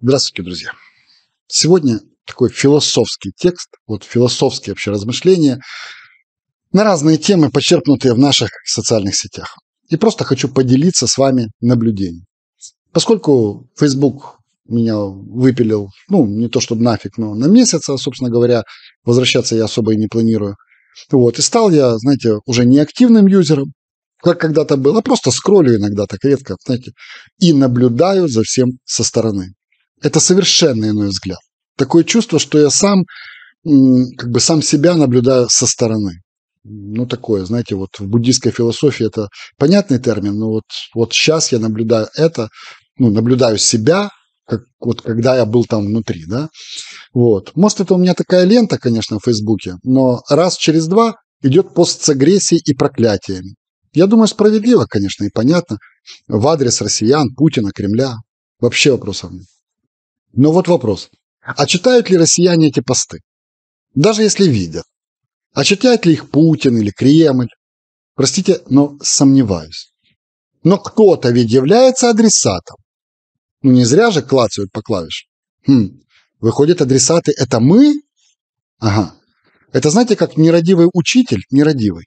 Здравствуйте, друзья. Сегодня такой философский текст, вот философские вообще размышления на разные темы, почерпнутые в наших социальных сетях. И просто хочу поделиться с вами наблюдением. Поскольку Facebook меня выпилил, ну, не то чтобы нафиг, но на месяц, а, собственно говоря, возвращаться я особо и не планирую. Вот, и стал я, знаете, уже не активным юзером, как когда-то был, а просто скроллю иногда так редко, знаете, и наблюдаю за всем со стороны. Это совершенно иной взгляд. Такое чувство, что я сам, как бы сам себя наблюдаю со стороны. Ну, такое, знаете, вот в буддийской философии это понятный термин, но вот, вот сейчас я наблюдаю это, ну, наблюдаю себя, как вот когда я был там внутри, да. Вот. Может, это у меня такая лента, конечно, в Фейсбуке, но раз через два идет пост с агрессией и проклятиями. Я думаю, справедливо, конечно, и понятно. В адрес россиян, Путина, Кремля. Вообще вопросов нет. Но вот вопрос. А читают ли россияне эти посты? Даже если видят. А читает ли их Путин или Кремль? Простите, но сомневаюсь. Но кто-то ведь является адресатом. Ну не зря же клацают по клавишам. Хм, выходит, адресаты – это мы? Ага. Это знаете, как нерадивый учитель, нерадивый,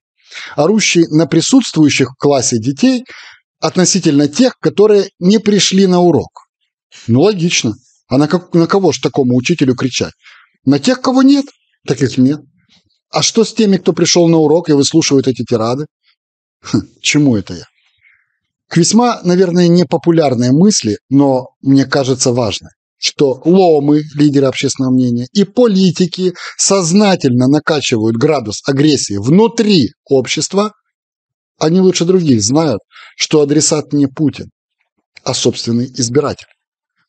орущий на присутствующих в классе детей относительно тех, которые не пришли на урок. Ну, логично. А на, как, на кого ж такому учителю кричать? На тех, кого нет? Таких нет. А что с теми, кто пришел на урок и выслушивает эти тирады? Хм, чему это я? К весьма, наверное, непопулярные мысли, но мне кажется важной, что ломы, лидеры общественного мнения, и политики сознательно накачивают градус агрессии внутри общества, они лучше других знают, что адресат не Путин, а собственный избиратель.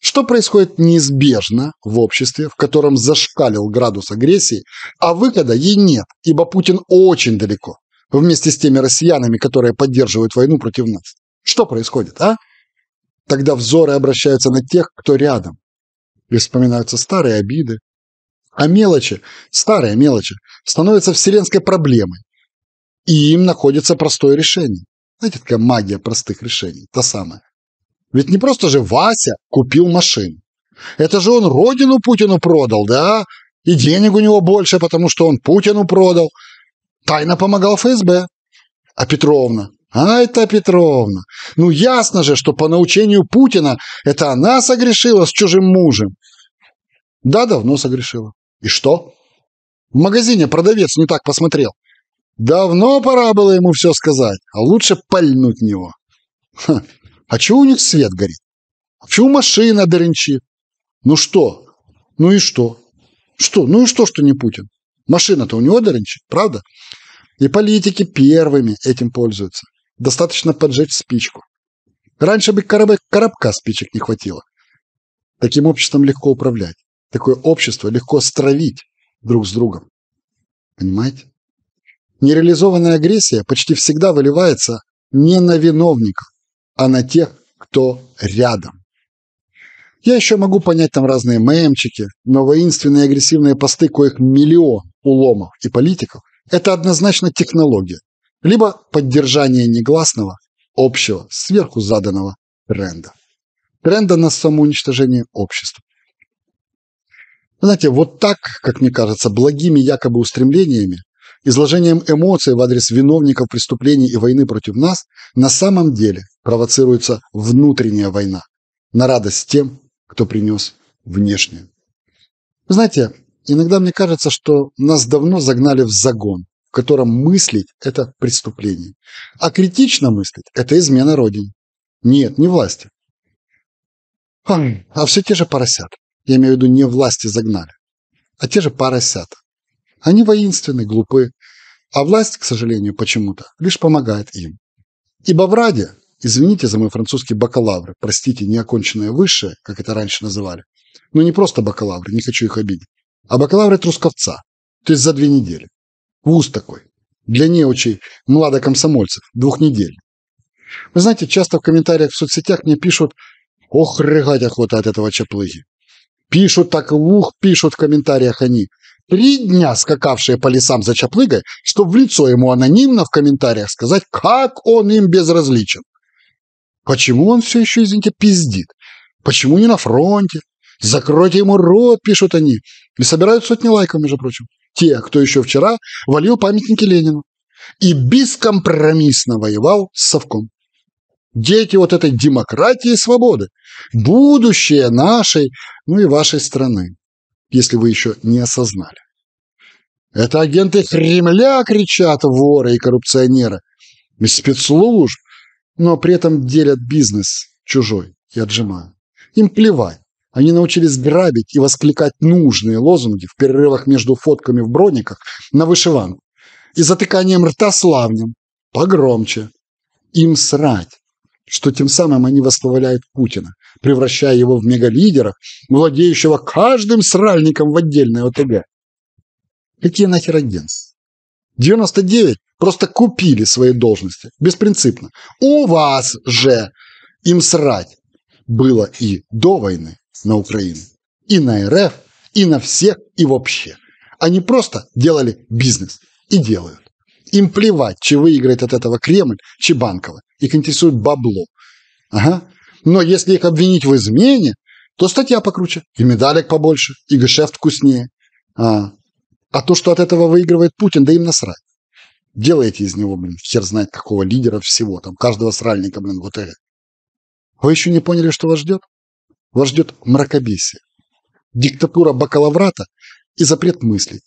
Что происходит неизбежно в обществе, в котором зашкалил градус агрессии, а выхода ей нет, ибо Путин очень далеко, вместе с теми россиянами, которые поддерживают войну против нас. Что происходит, а? Тогда взоры обращаются на тех, кто рядом. И вспоминаются старые обиды. А мелочи, старые мелочи, становятся вселенской проблемой. И им находится простое решение. Знаете, такая магия простых решений, та самая. Ведь не просто же Вася купил машину. Это же он родину Путину продал, да? И денег у него больше, потому что он Путину продал. Тайно помогал ФСБ. А Петровна? А это Петровна. Ну ясно же, что по научению Путина это она согрешила с чужим мужем. Да, давно согрешила. И что? В магазине продавец не так посмотрел. Давно пора было ему все сказать, а лучше пальнуть него. Ха, а чего у них свет горит? А почему машина дыренчит? Ну что? Ну и что? Что? Ну и что, что не Путин? Машина-то у него дыренчит, правда? И политики первыми этим пользуются. Достаточно поджечь спичку. Раньше бы коробок, коробка спичек не хватило. Таким обществом легко управлять. Такое общество легко стравить друг с другом. Понимаете? Нереализованная агрессия почти всегда выливается не на виновников, а на тех, кто рядом. Я еще могу понять там разные мемчики, но воинственные агрессивные посты, коих миллион уломов и политиков, это однозначно технология, либо поддержание негласного, общего, сверху заданного тренда. Тренда на самоуничтожение общества. Знаете, вот так, как мне кажется, благими якобы устремлениями изложением эмоций в адрес виновников преступлений и войны против нас на самом деле провоцируется внутренняя война на радость тем, кто принес внешнюю. знаете, иногда мне кажется, что нас давно загнали в загон, в котором мыслить – это преступление, а критично мыслить – это измена Родине. Нет, не власти. А все те же поросята. Я имею в виду, не власти загнали, а те же поросята. Они воинственны, глупы, а власть, к сожалению, почему-то лишь помогает им. Ибо в Раде, извините за мой французский бакалавр, простите, неоконченное высшее, как это раньше называли, но не просто бакалавры, не хочу их обидеть, а бакалавры Трусковца, то есть за две недели. Вуз такой, для неучей младокомсомольцев, двухнедельный. Вы знаете, часто в комментариях в соцсетях мне пишут «Ох, рыгать охота от этого чаплыги». Пишут так, ух, пишут в комментариях они – Три дня скакавшие по лесам за Чаплыгой, чтобы в лицо ему анонимно в комментариях сказать, как он им безразличен. Почему он все еще, извините, пиздит? Почему не на фронте? Закройте ему рот, пишут они. И собирают сотни лайков, между прочим. Те, кто еще вчера валил памятники Ленину. И бескомпромиссно воевал с Совком. Дети вот этой демократии и свободы. Будущее нашей, ну и вашей страны. Если вы еще не осознали. Это агенты Кремля кричат, воры и коррупционеры. Из спецслужб. Но при этом делят бизнес чужой и отжимают. Им плевать. Они научились грабить и воскликать нужные лозунги в перерывах между фотками в брониках на вышиванку и затыканием рта славнем. Погромче. Им срать, что тем самым они восславляют Путина, превращая его в мегалидера, владеющего каждым сральником в отдельное ОТГ. Какие нахер агентства? 99 просто купили свои должности, беспринципно. У вас же им срать было и до войны на Украину, и на РФ, и на всех, и вообще. Они просто делали бизнес и делают. Им плевать, чи выиграет от этого Кремль, чи Банкова. Их интересует бабло. Ага. Но если их обвинить в измене, то статья покруче, и медалек побольше, и гешефт вкуснее. А, а то, что от этого выигрывает Путин, да им насрать. Делайте из него, блин, хер знает какого лидера всего, там, каждого сральника, блин, вот это. Вы еще не поняли, что вас ждет? Вас ждет мракобесие, диктатура бакалаврата и запрет мыслей.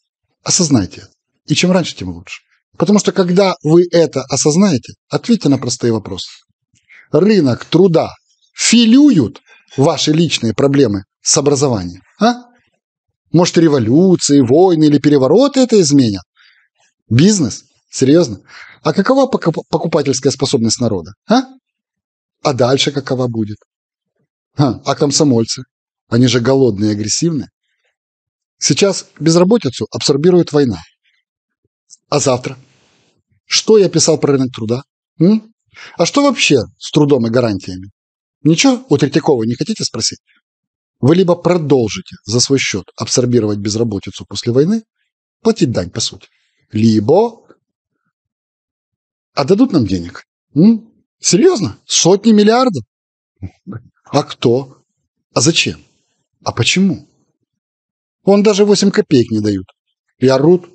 Осознайте это. И чем раньше, тем лучше. Потому что когда вы это осознаете, ответьте на простые вопросы. Рынок труда филюют ваши личные проблемы с образованием, а? Может, революции, войны или перевороты это изменят? Бизнес? Серьезно? А какова покупательская способность народа? А? А дальше какова будет? А, а комсомольцы? Они же голодные и агрессивные. Сейчас безработицу абсорбирует война. А завтра? Что я писал про рынок труда? М? А что вообще с трудом и гарантиями? Ничего у Третьякова не хотите спросить? Вы либо продолжите за свой счет абсорбировать безработицу после войны, платить дань, по сути, либо отдадут нам денег. М? Серьезно? Сотни миллиардов? А кто? А зачем? А почему? Он даже 8 копеек не дают. И орут.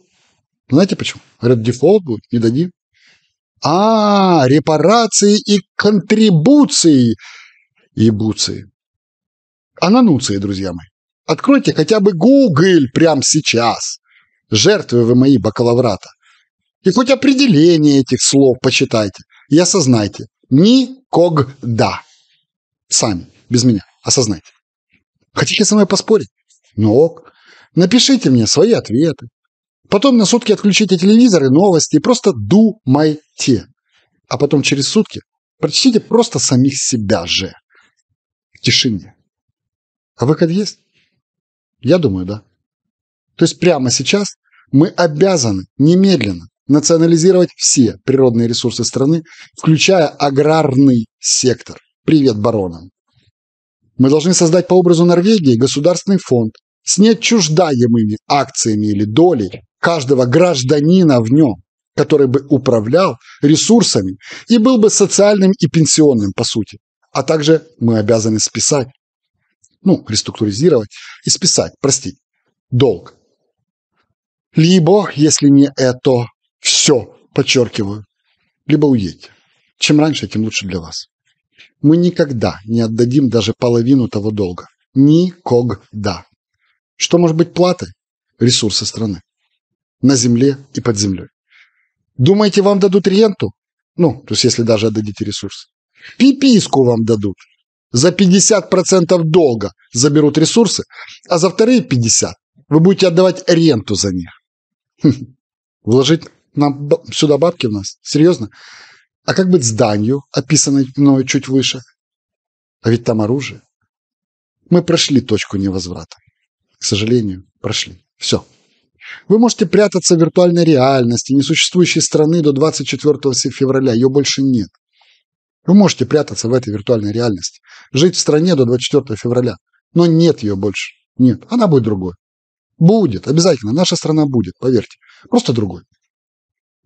Знаете почему? Говорят, дефолт будет, не дадим. А, репарации и контрибуции. И буции. Анануции, друзья мои. Откройте хотя бы Google прямо сейчас. Жертвы вы мои бакалаврата. И хоть определение этих слов почитайте и осознайте. Никогда. Сами, без меня. Осознайте. Хотите со мной поспорить? Ну ок. Напишите мне свои ответы. Потом на сутки отключите телевизор и новости и просто думайте. А потом через сутки прочтите просто самих себя же. В тишине. А выход есть? Я думаю, да. То есть прямо сейчас мы обязаны немедленно национализировать все природные ресурсы страны, включая аграрный сектор. Привет баронам. Мы должны создать по образу Норвегии государственный фонд с неотчуждаемыми акциями или долей каждого гражданина в нем, который бы управлял ресурсами и был бы социальным и пенсионным, по сути. А также мы обязаны списать, ну, реструктуризировать и списать, простить, долг. Либо, если не это, все, подчеркиваю, либо уедьте. Чем раньше, тем лучше для вас. Мы никогда не отдадим даже половину того долга. Никогда. Что может быть платой? Ресурсы страны. На земле и под землей. Думаете, вам дадут ренту? Ну, то есть если даже отдадите ресурсы. Пиписку вам дадут. За 50% долга заберут ресурсы, а за вторые 50% вы будете отдавать ренту за них. Хм. Вложить нам сюда бабки в нас? Серьезно? А как быть с данью, описанной мною чуть выше? А ведь там оружие. Мы прошли точку невозврата. К сожалению, прошли. Все. Вы можете прятаться в виртуальной реальности, несуществующей страны до 24 февраля. Ее больше нет. Вы можете прятаться в этой виртуальной реальности, жить в стране до 24 февраля. Но нет ее больше. Нет. Она будет другой. Будет. Обязательно. Наша страна будет, поверьте. Просто другой.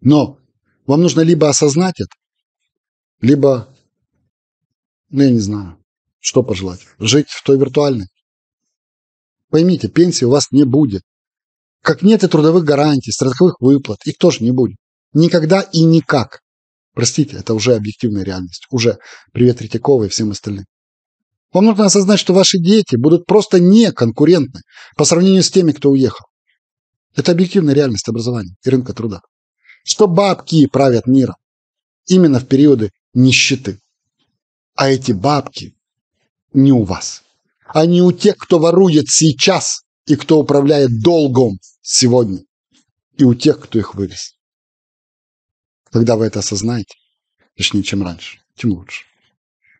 Но вам нужно либо осознать это, либо, ну, я не знаю, что пожелать, жить в той виртуальной. Поймите, пенсии у вас не будет. Как нет и трудовых гарантий, страховых выплат, их тоже не будет. Никогда и никак. Простите, это уже объективная реальность. Уже привет Третьяковой и всем остальным. Вам нужно осознать, что ваши дети будут просто не конкурентны по сравнению с теми, кто уехал. Это объективная реальность образования и рынка труда. Что бабки правят миром именно в периоды нищеты. А эти бабки не у вас. Они у тех, кто ворует сейчас и кто управляет долгом сегодня. И у тех, кто их вывез. Когда вы это осознаете, точнее, чем раньше, тем лучше.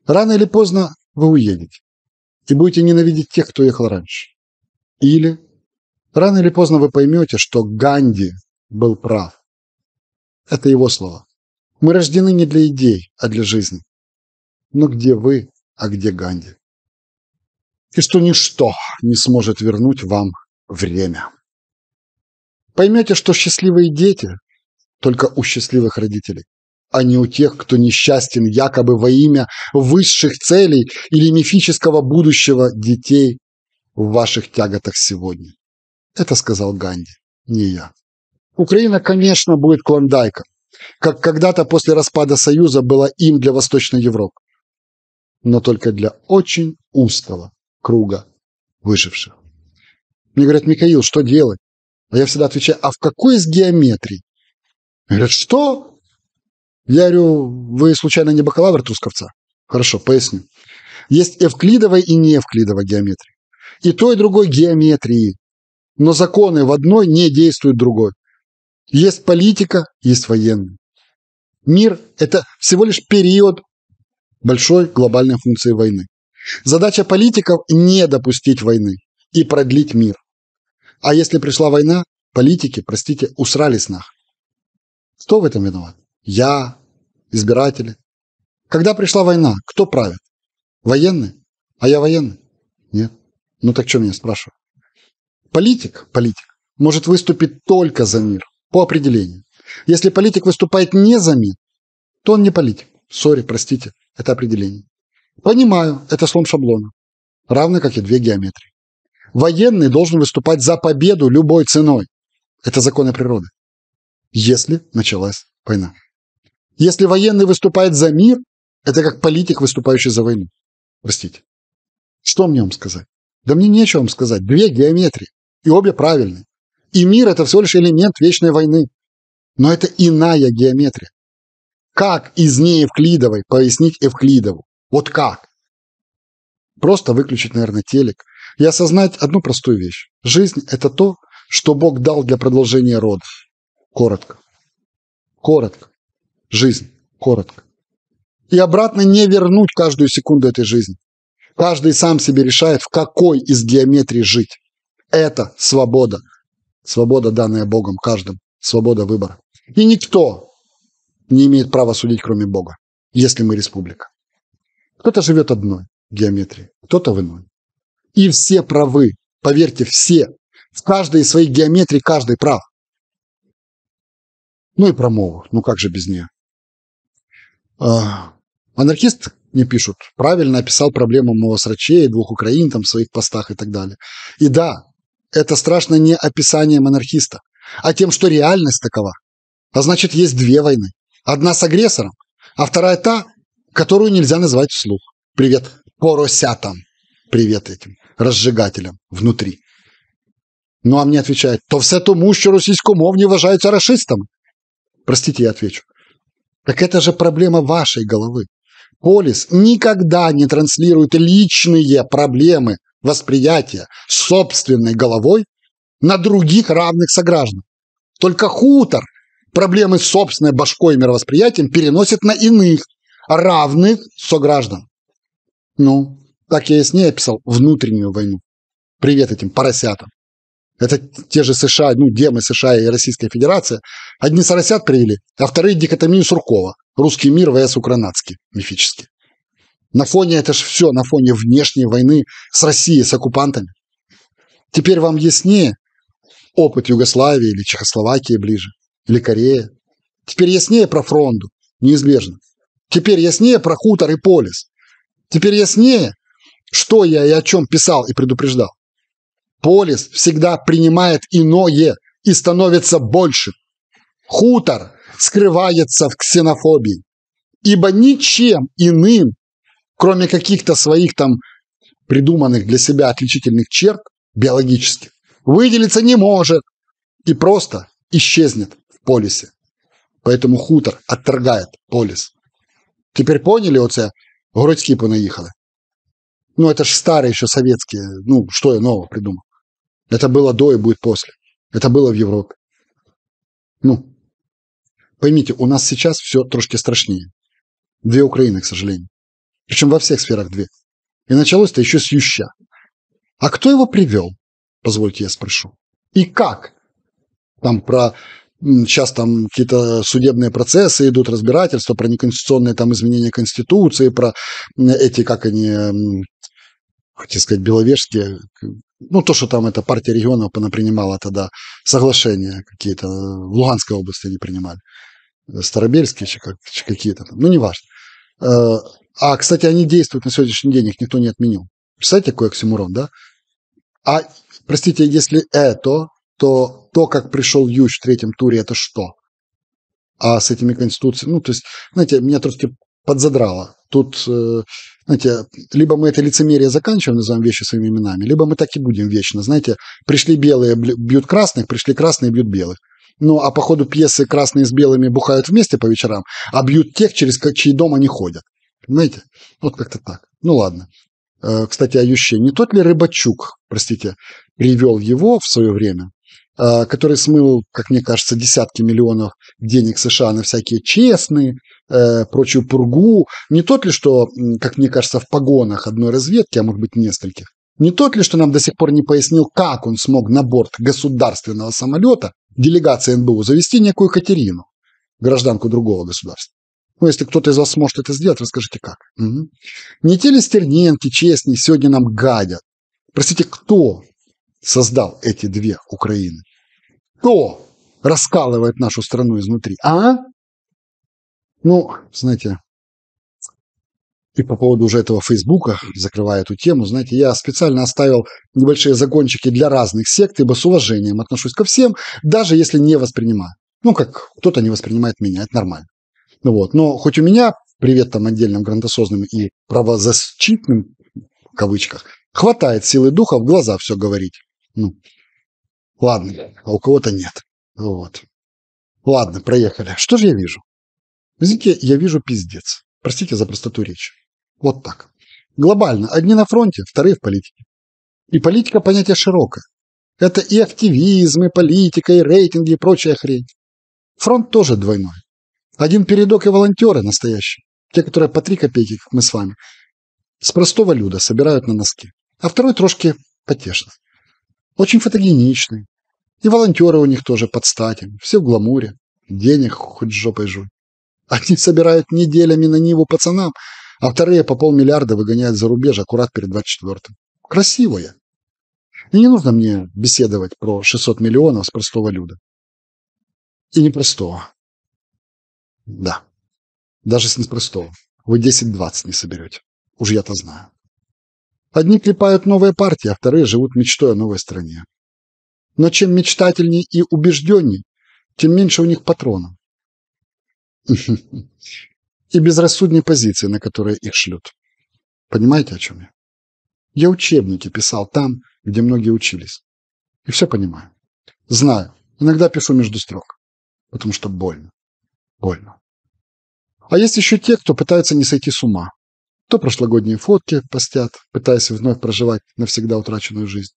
Рано или поздно вы уедете и будете ненавидеть тех, кто ехал раньше. Или рано или поздно вы поймете, что Ганди был прав. Это его слова. Мы рождены не для идей, а для жизни. Но где вы, а где Ганди? И что ничто не сможет вернуть вам время. Поймете, что счастливые дети только у счастливых родителей, а не у тех, кто несчастен якобы во имя высших целей или мифического будущего детей в ваших тяготах сегодня. Это сказал Ганди, не я. Украина, конечно, будет клондайком, как когда-то после распада Союза была им для Восточной Европы, но только для очень узкого круга выживших. Мне говорят, Михаил, что делать? А я всегда отвечаю, а в какой из геометрий? Говорят, что? Я говорю, вы случайно не бакалавр Трусковца? Хорошо, поясню. Есть эвклидовая и неэвклидовая геометрия. И той, и другой геометрии. Но законы в одной не действуют в другой. Есть политика, есть военный. Мир – это всего лишь период большой глобальной функции войны. Задача политиков – не допустить войны и продлить мир. А если пришла война, политики, простите, усрались нах. Кто в этом виноват? Я, избиратели. Когда пришла война, кто правит? Военные? А я военный? Нет. Ну так что меня спрашивают? Политик, политик, может выступить только за мир, по определению. Если политик выступает не за мир, то он не политик. Сори, простите, это определение. Понимаю, это слом шаблона. Равно как и две геометрии. Военный должен выступать за победу любой ценой. Это законы природы если началась война. Если военный выступает за мир, это как политик, выступающий за войну. Простите. Что мне вам сказать? Да мне нечего вам сказать. Две геометрии. И обе правильные. И мир – это всего лишь элемент вечной войны. Но это иная геометрия. Как из неевклидовой пояснить Евклидову? Вот как? Просто выключить, наверное, телек и осознать одну простую вещь. Жизнь – это то, что Бог дал для продолжения рода. Коротко. Коротко. Жизнь. Коротко. И обратно не вернуть каждую секунду этой жизни. Каждый сам себе решает, в какой из геометрии жить. Это свобода. Свобода, данная Богом каждому. Свобода выбора. И никто не имеет права судить, кроме Бога, если мы республика. Кто-то живет одной геометрией, кто-то в иной. И все правы, поверьте, все. В каждой из своих геометрий каждый прав. Ну и про мову. Ну как же без нее? А, анархист мне пишут, правильно описал проблему мовосрачей, двух Украин там в своих постах и так далее. И да, это страшно не описанием анархиста, а тем, что реальность такова. А значит, есть две войны. Одна с агрессором, а вторая та, которую нельзя назвать вслух. Привет поросятам. Привет этим разжигателям внутри. Ну а мне отвечают, то все тому, що російську мов не вважаються расистами. Простите, я отвечу. Так это же проблема вашей головы. Полис никогда не транслирует личные проблемы восприятия собственной головой на других равных сограждан. Только хутор проблемы с собственной башкой и мировосприятием переносит на иных, равных сограждан. Ну, так я и с ней описал внутреннюю войну. Привет этим поросятам. Это те же США, ну, демы США и Российская Федерация. Одни соросят привели, а вторые дикотомию Суркова. Русский мир vs укранацкий, мифический. На фоне, это же все, на фоне внешней войны с Россией, с оккупантами. Теперь вам яснее опыт Югославии или Чехословакии ближе, или Корея. Теперь яснее про фронту, неизбежно. Теперь яснее про хутор и полис. Теперь яснее, что я и о чем писал и предупреждал. Полис всегда принимает иное и становится больше. Хутор скрывается в ксенофобии, ибо ничем иным, кроме каких-то своих там придуманных для себя отличительных черт биологических, выделиться не может и просто исчезнет в полисе. Поэтому хутор отторгает полис. Теперь поняли оце городські понаїхали? Ну, это же старые еще советские. Ну, что я нового придумал? Это было до и будет после. Это было в Европе. Ну, поймите, у нас сейчас все трошки страшнее. Две Украины, к сожалению. Причем во всех сферах две. И началось-то еще с Юща. А кто его привел? Позвольте я спрошу. И как? Там про сейчас там какие-то судебные процессы идут, разбирательства про неконституционные там изменения Конституции, про эти, как они, хотел сказать, беловежские, ну, то, что там эта партия регионов понапринимала тогда соглашения какие-то, в Луганской области они принимали, Старобельские как, какие-то там, ну, неважно. Э, а, кстати, они действуют на сегодняшний день, их никто не отменил. Представляете, какой оксюморон, да? А, простите, если это, то то, как пришел Ющ в третьем туре, это что? А с этими конституциями, ну, то есть, знаете, меня трошки подзадрало. Тут, э, знаете, либо мы это лицемерие заканчиваем, называем вещи своими именами, либо мы так и будем вечно. Знаете, пришли белые, бьют красных, пришли красные, бьют белых. Ну, а по ходу пьесы красные с белыми бухают вместе по вечерам, а бьют тех, через чьи дом они ходят. Понимаете? Вот как-то так. Ну, ладно. Э, кстати, о Юще. Не тот ли Рыбачук, простите, привел его в свое время, который смыл, как мне кажется, десятки миллионов денег США на всякие честные, э, прочую пургу. Не тот ли, что, как мне кажется, в погонах одной разведки, а может быть нескольких, не тот ли, что нам до сих пор не пояснил, как он смог на борт государственного самолета делегации НБУ завести некую Катерину, гражданку другого государства? Ну, если кто-то из вас сможет это сделать, расскажите как. Угу. Не те ли Стерненки, честные, сегодня нам гадят? Простите, кто создал эти две Украины? Кто раскалывает нашу страну изнутри? А? Ну, знаете, и по поводу уже этого Фейсбука, закрывая эту тему, знаете, я специально оставил небольшие загончики для разных сект, ибо с уважением отношусь ко всем, даже если не воспринимаю. Ну, как кто-то не воспринимает меня, это нормально. Ну вот. Но хоть у меня, привет там отдельным грантосозным и правозащитным, в кавычках, хватает силы духа в глаза все говорить. Ну, ладно, а у кого-то нет. Вот. Ладно, проехали. Что же я вижу? Знаете, я вижу пиздец. Простите за простоту речи. Вот так. Глобально. Одни на фронте, вторые в политике. И политика понятие широкое. Это и активизм, и политика, и рейтинги, и прочая хрень. Фронт тоже двойной. Один передок и волонтеры настоящие, те, которые по три копейки, как мы с вами, с простого люда собирают на носки. А второй трошки потешный. Очень фотогеничный. И волонтеры у них тоже под стати. Все в гламуре. Денег хоть жопой жуй. Они собирают неделями на Ниву пацанам, а вторые по полмиллиарда выгоняют за рубеж аккурат перед 24-м. Красиво я. И не нужно мне беседовать про 600 миллионов с простого люда. И непростого. Да. Даже с непростого. Вы 10-20 не соберете. Уж я-то знаю. Одни клепают новые партии, а вторые живут мечтой о новой стране. Но чем мечтательней и убежденней, тем меньше у них патронов. И безрассудней позиции, на которые их шлют. Понимаете, о чем я? Я учебники писал там, где многие учились. И все понимаю. Знаю. Иногда пишу между строк. Потому что больно больно. А есть еще те, кто пытается не сойти с ума. То прошлогодние фотки постят, пытаясь вновь проживать навсегда утраченную жизнь.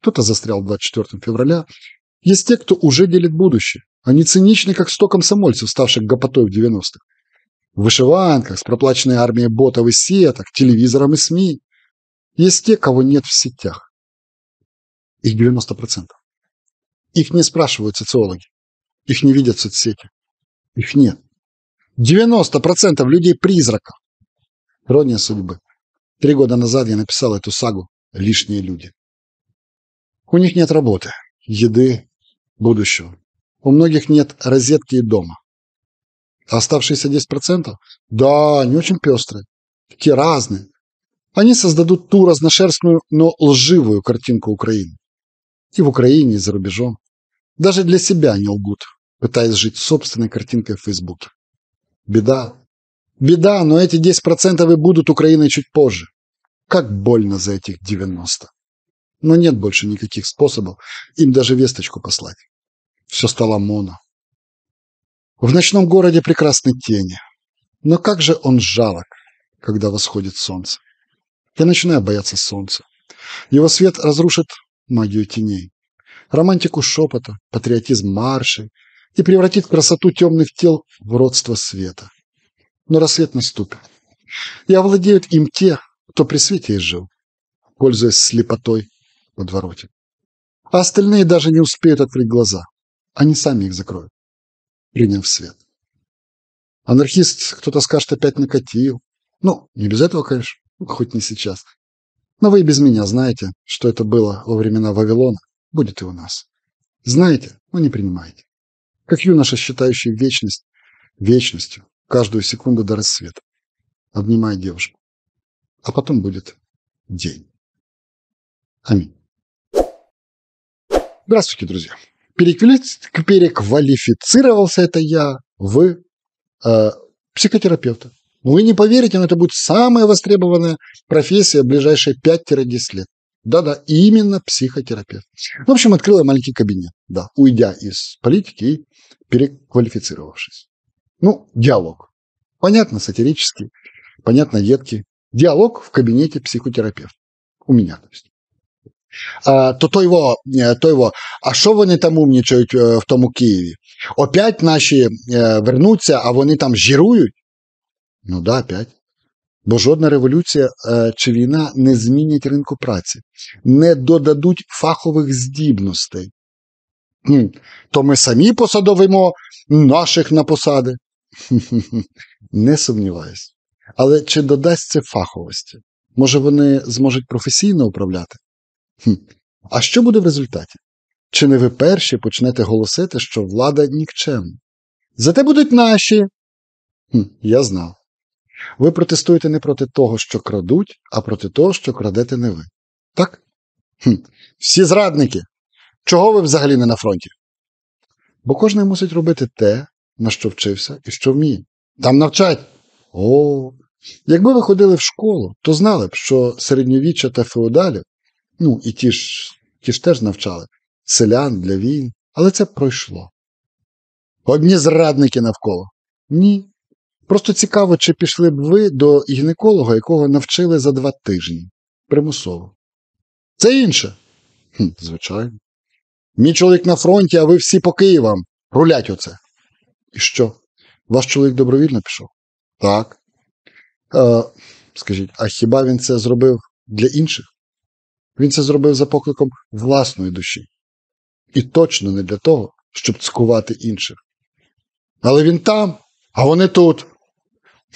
Кто-то застрял 24 февраля. Есть те, кто уже делит будущее. Они циничны, как сто комсомольцев, ставших гопотой в 90-х. В вышиванках, с проплаченной армией ботов и сеток, телевизором и СМИ. Есть те, кого нет в сетях. Их 90%. Их не спрашивают социологи. Их не видят в соцсети. Их нет. 90% людей-призраков. Ирония судьбы. Три года назад я написал эту сагу «Лишние люди». У них нет работы, еды, будущего. У многих нет розетки и дома. Оставшиеся 10%? Да, они очень пестрые. Такие разные. Они создадут ту разношерстную, но лживую картинку Украины. И в Украине, и за рубежом. Даже для себя не лгут, пытаясь жить собственной картинкой в Фейсбуке. Беда. Беда, но эти 10% и будут Украиной чуть позже. Как больно за этих 90. Но нет больше никаких способов им даже весточку послать. Все стало моно. В ночном городе прекрасны тени. Но как же он жалок, когда восходит солнце. Я начинаю бояться солнца. Его свет разрушит магию теней, романтику шепота, патриотизм маршей и превратит красоту темных тел в родство света. Но рассвет наступит. И овладеют им те, кто при свете и жил, пользуясь слепотой в водовороте. А остальные даже не успеют открыть глаза. Они сами их закроют, приняв свет. Анархист, кто-то скажет, опять накатил. Ну, не без этого, конечно, хоть не сейчас. Но вы и без меня знаете, что это было во времена Вавилона, будет и у нас. Знаете, но не принимаете. Как юноша, считающий вечность вечностью, каждую секунду до рассвета. Обнимает девушку. А потом будет день. Аминь. Здравствуйте, друзья. Переквалифицировался это я в э, психотерапевта. Вы не поверите, но это будет самая востребованная профессия в ближайшие 5-10 лет. Да-да, именно психотерапевт. В общем, открыла маленький кабинет, да, уйдя из политики и переквалифицировавшись. Ну, диалог. Понятно, сатирический, понятно, едкий. Диалог в кабинете психотерапевта. У меня, то есть. А, то то його, то його, а що вони там умнічають в тому Києві? Опять наші вернуться, а вони там жирують? Ну да, опять. Бо жодна революція чи війна не змінять ринку праці, не додадуть фахових здібностей. То ми самі посадовимо наших на посади. Не сумніваюсь. Але чи додасть це фаховості? Може, вони зможуть професійно управляти? А що буде в результаті? Чи не ви перші почнете голосити, що влада нікчемна? Зате будуть наші. Я знав. Ви протестуєте не проти того, що крадуть, а проти того, що крадете не ви. Так? Хм. Всі зрадники. Чого ви взагалі не на фронті? Бо кожен мусить робити те, на що вчився і що вміє. Там навчать. О, якби ви ходили в школу, то знали б, що середньовіччя та феодалів, ну і ті ж, ті ж теж навчали, селян для війн, але це пройшло. Одні зрадники навколо. Ні. Просто цікаво, чи пішли б ви до гінеколога, якого навчили за два тижні. Примусово. Це інше. Хм, Звичайно. Мій чоловік на фронті, а ви всі по Києвам. Рулять оце. І що? Ваш чоловік добровільно пішов? Так. Е, Скажіть, а хіба він це зробив для інших? Він це зробив за покликом власної душі. І точно не для того, щоб цькувати інших. Але він там, а вони тут.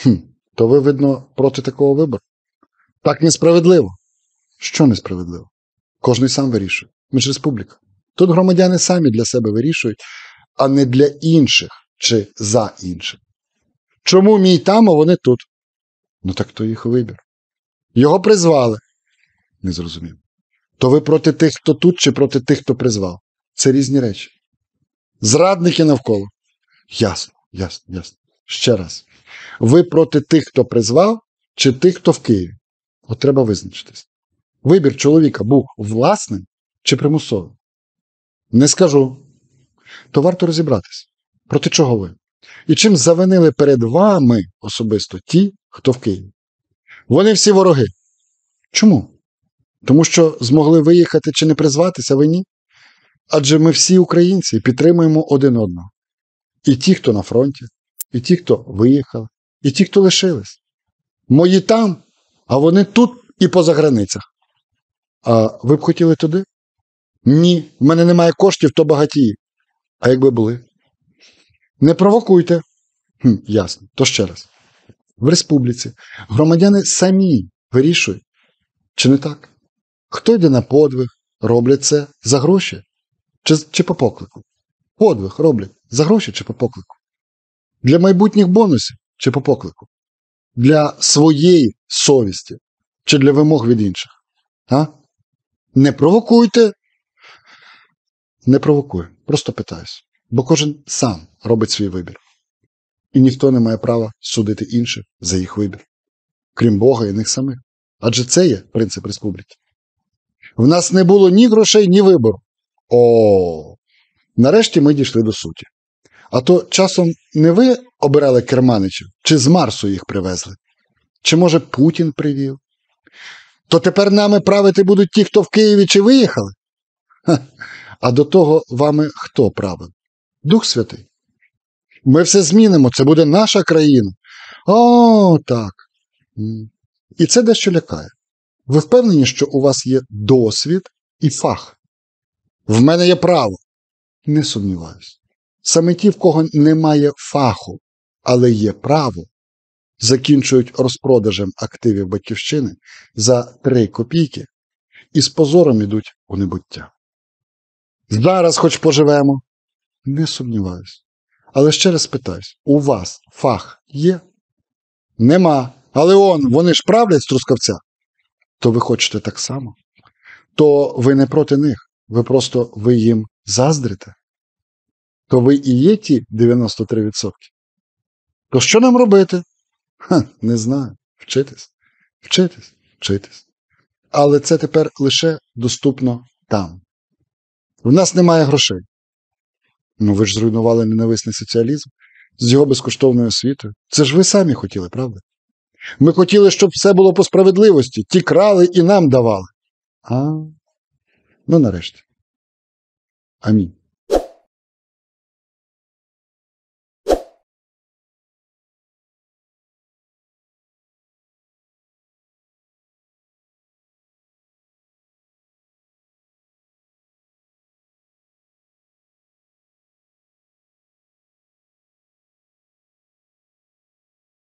Хм, То ви, видно, проти такого вибору. Так несправедливо. Що несправедливо? Кожний сам вирішує. Ми ж республіка. Тут громадяни самі для себе вирішують, а не для інших чи за інших. Чому мій там, а вони тут? Ну так то їх вибір. Його призвали. Не зрозумів. То ви проти тих, хто тут, чи проти тих, хто призвав? Це різні речі. Зрадники навколо. Ясно, ясно, ясно. Ще раз. Ви проти тих, хто призвав, чи тих, хто в Києві? От треба визначитись. Вибір чоловіка був власним чи примусовим? Не скажу. То варто розібратись. Проти чого ви? І чим завинили перед вами особисто ті, хто в Києві? Вони всі вороги. Чому? Тому що змогли виїхати чи не призватися ви ні? Адже ми всі українці підтримуємо один одного. І ті, хто на фронті, і ті, хто виїхали, і ті, хто лишились. Мої там, а вони тут і поза границях. А ви б хотіли туди? Ні, в мене немає коштів, то багатії. А якби були? Не провокуйте. Хм, Ясно. То ще раз. В республіці громадяни самі вирішують, чи не так? Хто йде на подвиг, роблять це за гроші чи, чи по поклику? Подвиг роблять за гроші чи по поклику? Для майбутніх бонусів чи по поклику? Для своєї совісті чи для вимог від інших? А? Не провокуйте. Не провокую, просто питаюсь. Бо кожен сам робить свій вибір. І ніхто не має права судити інших за їх вибір, крім Бога і них самих. Адже це є принцип республіки. В нас не було ні грошей, ні вибору. О, нарешті ми дійшли до суті. А то часом не ви обирали керманичів, чи з Марсу їх привезли? Чи, може, Путін привів? То тепер нами правити будуть ті, хто в Києві чи виїхали? Ха. А до того вами хто правив? Дух Святий. Ми все змінимо, це буде наша країна. О, так. І це дещо лякає. Ви впевнені, що у вас є досвід і фах? В мене є право. Не сумніваюсь. Саме ті, в кого немає фаху, але є право, закінчують розпродажем активів батьківщини за три копійки і з позором ідуть у небуття. Зараз хоч поживемо. Не сумніваюсь. Але ще раз питаюсь: у вас фах є? Нема. Але он, вони ж правлять з трускавця. То ви хочете так само? То ви не проти них, ви просто ви їм заздрите? То ви і є ті 93%? То що нам робити? Ха, не знаю. Вчитись, вчитись, вчитись. Але це тепер лише доступно там. В нас немає грошей. Ну ви ж зруйнували ненависний соціалізм з його безкоштовною освітою. Це ж ви самі хотіли, правда? Ми хотіли, щоб все було по справедливості. Ті крали і нам давали. А, ну нарешті. Амінь.